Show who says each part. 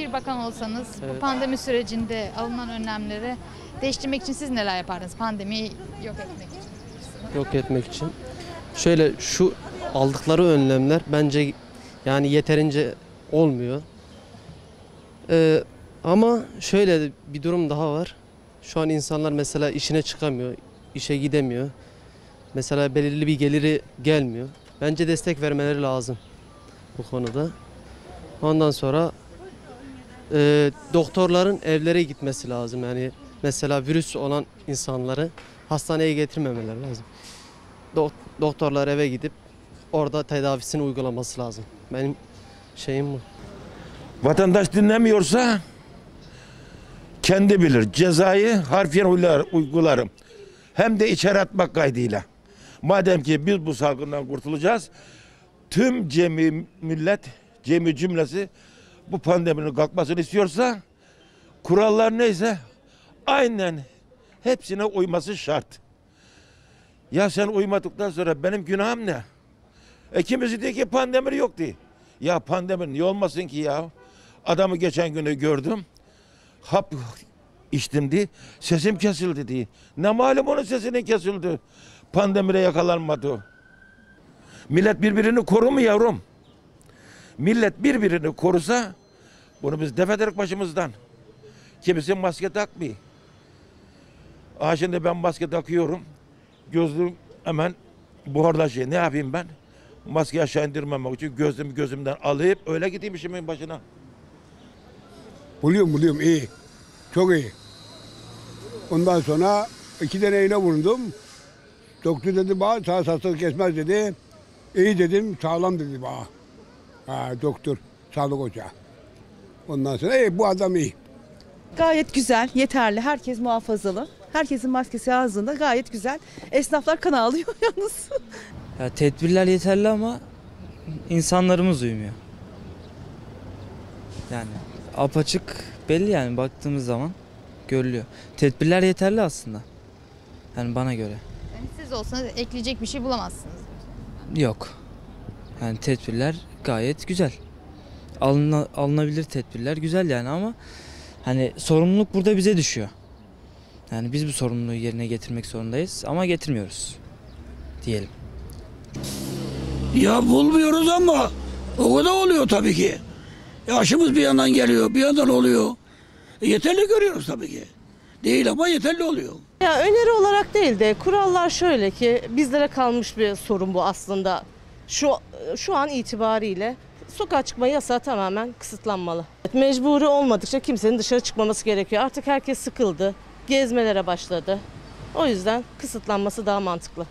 Speaker 1: Bir bakan olsanız bu
Speaker 2: Evet.
Speaker 1: pandemi sürecinde alınan önlemleri değiştirmek için siz neler yapardınız? Pandemiyi yok etmek için.
Speaker 2: yok etmek için. Şöyle şu aldıkları önlemler bence yani yeterince olmuyor. Ee, ama şöyle bir durum daha var. Şu an insanlar mesela işine çıkamıyor, işe gidemiyor. Mesela belirli bir geliri gelmiyor. Bence destek vermeleri lazım bu konuda. Ondan sonra e, doktorların evlere gitmesi lazım. Yani mesela virüs olan insanları hastaneye getirmemeleri lazım. Dok- doktorlar eve gidip orada tedavisini uygulaması lazım. Benim şeyim bu.
Speaker 3: Vatandaş dinlemiyorsa kendi bilir. Cezayı harfiyen uygular, uygularım. Hem de içeri atmak kaydıyla. Madem ki biz bu salgından kurtulacağız, tüm cemi millet, cemi cümlesi bu pandeminin kalkmasını istiyorsa kurallar neyse aynen hepsine uyması şart. Ya sen uymadıktan sonra benim günahım ne? E kimisi diyor ki pandemi yok diye. Ya pandemi niye olmasın ki ya? Adamı geçen günü gördüm. Hap içtim diye. Sesim kesildi diye. Ne malum onun sesinin kesildi. Pandemide yakalanmadı. Millet birbirini koru mu yavrum? Millet birbirini korusa bunu biz def ederek başımızdan. Kimisi maske takmıyor. Aa şimdi ben maske takıyorum. Gözlüğüm hemen buharlaşıyor. Ne yapayım ben? Maskeyi aşağı indirmemek için gözümü gözümden alıp öyle gideyim işimin başına.
Speaker 4: Buluyorum buluyorum iyi. Çok iyi. Ondan sonra iki tane iğne vurdum. Doktor dedi bana sağ sasını kesmez dedi. İyi dedim sağlam dedi bana. Ha, doktor sağlık ocağı. Ondan sonra iyi bu adam iyi.
Speaker 5: Gayet güzel, yeterli. Herkes muhafazalı. Herkesin maskesi ağzında gayet güzel. Esnaflar kan ağlıyor yalnız.
Speaker 6: Ya tedbirler yeterli ama insanlarımız uymuyor. Yani apaçık belli yani baktığımız zaman görülüyor. Tedbirler yeterli aslında. Yani bana göre.
Speaker 1: Yani siz olsanız ekleyecek bir şey bulamazsınız.
Speaker 6: Yok. Yani tedbirler gayet güzel. Alına, alınabilir tedbirler güzel yani ama hani sorumluluk burada bize düşüyor. Yani biz bu sorumluluğu yerine getirmek zorundayız ama getirmiyoruz diyelim.
Speaker 7: Ya bulmuyoruz ama o kadar oluyor tabii ki. E aşımız bir yandan geliyor, bir yandan oluyor. E yeterli görüyoruz tabii ki. Değil ama yeterli oluyor.
Speaker 8: Ya öneri olarak değil de kurallar şöyle ki bizlere kalmış bir sorun bu aslında. Şu şu an itibariyle sokağa çıkma yasağı tamamen kısıtlanmalı. Mecburi olmadıkça kimsenin dışarı çıkmaması gerekiyor. Artık herkes sıkıldı. Gezmelere başladı. O yüzden kısıtlanması daha mantıklı.